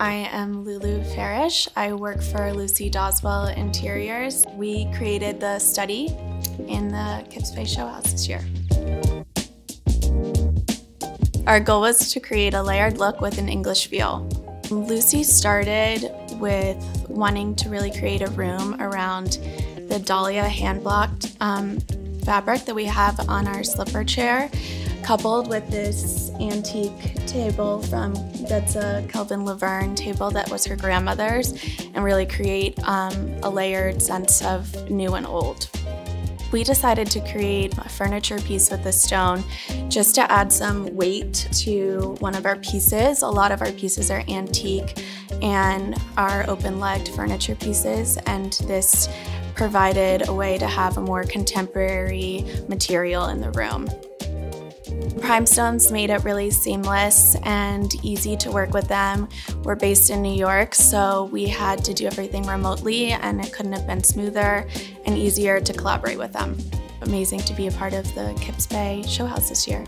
I am Lulu Farish. I work for Lucy Doswell Interiors. We created the study in the Kips Bay Show House this year. Our goal was to create a layered look with an English feel. Lucy started with wanting to really create a room around the Dahlia hand-blocked um, fabric that we have on our slipper chair coupled with this antique table from that's a Kelvin LaVerne table that was her grandmother's and really create um, a layered sense of new and old. We decided to create a furniture piece with the stone just to add some weight to one of our pieces. A lot of our pieces are antique and are open-legged furniture pieces and this provided a way to have a more contemporary material in the room. Primestones made it really seamless and easy to work with them. We're based in New York, so we had to do everything remotely and it couldn't have been smoother and easier to collaborate with them. Amazing to be a part of the Kips Bay Show House this year.